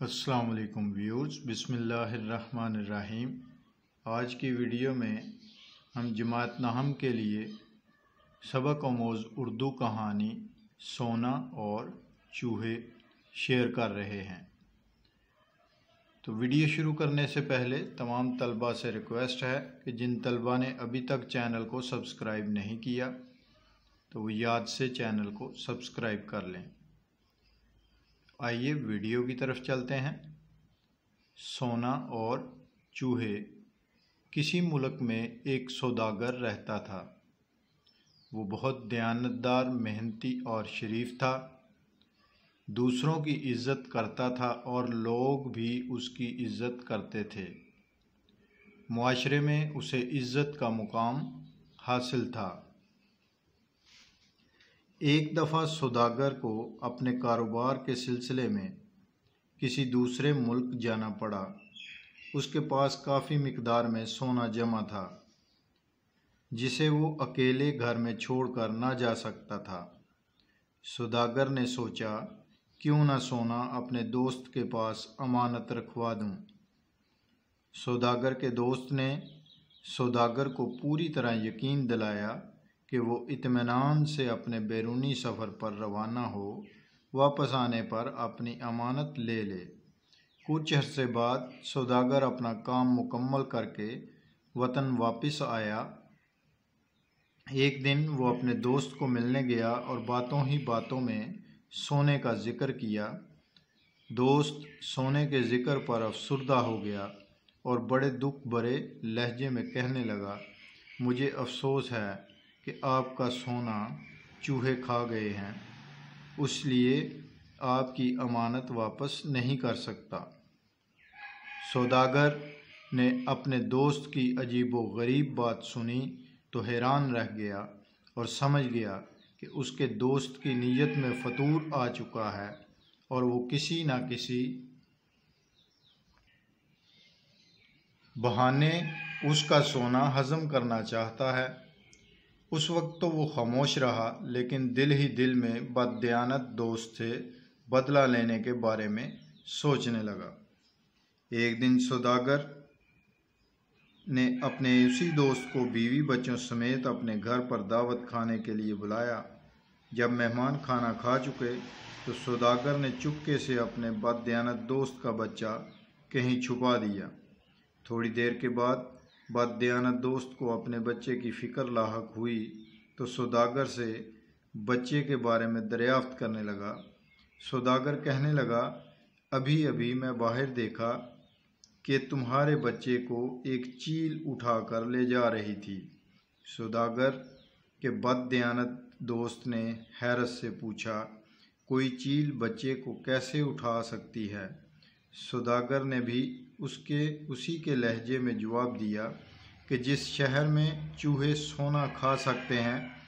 अस्सलाम वालेकुम व्यूज़ बिस्मिल्लाहिर्रहमानिर्रहीम। आज की वीडियो में हम जमात नाहम के लिए सबक अमोज़ उर्दू कहानी सोना और चूहे शेयर कर रहे हैं। तो वीडियो शुरू करने से पहले तमाम तलबा से रिक्वेस्ट है कि जिन तलबा ने अभी तक चैनल को सब्सक्राइब नहीं किया तो वो याद से चैनल को सब्सक्राइब कर लें। आइए वीडियो की तरफ़ चलते हैं। सोना और चूहे। किसी मुल्क में एक सौदागर रहता था। वो बहुत दयानतदार, मेहनती और शरीफ था। दूसरों की इज़्ज़त करता था और लोग भी उसकी इज़्ज़त करते थे। मुआशरे में उसे इज़्ज़त का मुकाम हासिल था। एक दफ़ा सौदागर को अपने कारोबार के सिलसिले में किसी दूसरे मुल्क जाना पड़ा उसके पास काफ़ी मकदार में सोना जमा था, जिसे वो अकेले घर में छोड़कर ना जा सकता था सौदागर ने सोचा, क्यों ना सोना अपने दोस्त के पास अमानत रखवा दूँ। सौदागर के दोस्त ने सौदागर को पूरी तरह यकीन दिलाया कि वो इतमान से अपने बैरूनी सफ़र पर रवाना हो, वापस आने पर अपनी अमानत ले ले। कुछ अरसे बाद सौदागर अपना काम मुकम्मल करके वतन वापस आया। एक दिन वो अपने दोस्त को मिलने गया और बातों ही बातों में सोने का ज़िक्र किया। दोस्त सोने के ज़िक्र पर अफसरदा हो गया और बड़े दुख भरे लहजे में कहने लगा, मुझे अफसोस है कि आपका सोना चूहे खा गए हैं इसलिए आपकी अमानत वापस नहीं कर सकता। सौदागर ने अपने दोस्त की अजीब व गरीब बात सुनी तो हैरान रह गया और समझ गया कि उसके दोस्त की नीयत में फतूर आ चुका है और वो किसी न किसी बहाने उसका सोना हजम करना चाहता है। उस वक्त तो वो खामोश रहा, लेकिन दिल ही दिल में बदयानत दोस्त से बदला लेने के बारे में सोचने लगा। एक दिन सौदागर ने अपने उसी दोस्त को बीवी बच्चों समेत अपने घर पर दावत खाने के लिए बुलाया। जब मेहमान खाना खा चुके तो सौदागर ने चुपके से अपने बदयानत दोस्त का बच्चा कहीं छुपा दिया। थोड़ी देर के बाद बदयानत दोस्त को अपने बच्चे की फ़िक्र लाक हुई तो सौदागर से बच्चे के बारे में दरियाफ्त करने लगा। सौदागर कहने लगा, अभी अभी मैं बाहर देखा कि तुम्हारे बच्चे को एक चील उठा कर ले जा रही थी। सौदागर के बदयानत दोस्त ने हैरत से पूछा, कोई चील बच्चे को कैसे उठा सकती है? सौदागर ने भी उसके, उसी के लहजे में जवाब दिया कि जिस शहर में चूहे सोना खा सकते हैं,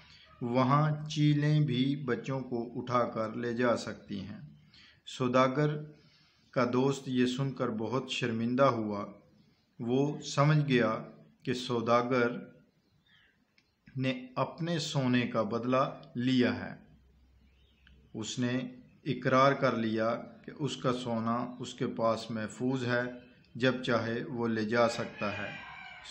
वहाँ चीलें भी बच्चों को उठाकर ले जा सकती हैं। सौदागर का दोस्त ये सुनकर बहुत शर्मिंदा हुआ। वो समझ गया कि सौदागर ने अपने सोने का बदला लिया है। उसने इकरार कर लिया कि उसका सोना उसके पास महफूज है। जब चाहे वो ले जा सकता है।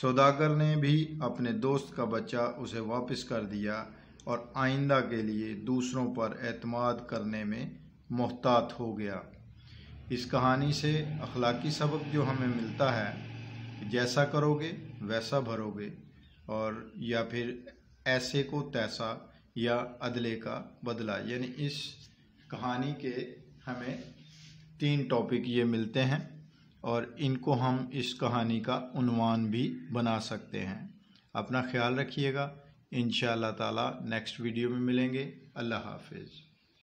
सौदागर ने भी अपने दोस्त का बच्चा उसे वापस कर दिया और आइंदा के लिए दूसरों पर एतमाद करने में मोहतात हो गया। इस कहानी से अखलाकी सबक जो हमें मिलता है, जैसा करोगे वैसा भरोगे और या फिर ऐसे को तैसा या अदले का बदला। यानी इस कहानी के हमें तीन टॉपिक ये मिलते हैं। और इनको हम इस कहानी का उनवान भी बना सकते हैं। अपना ख्याल रखिएगा। इन ताला नेक्स्ट वीडियो में मिलेंगे। अल्लाह हाफिज़।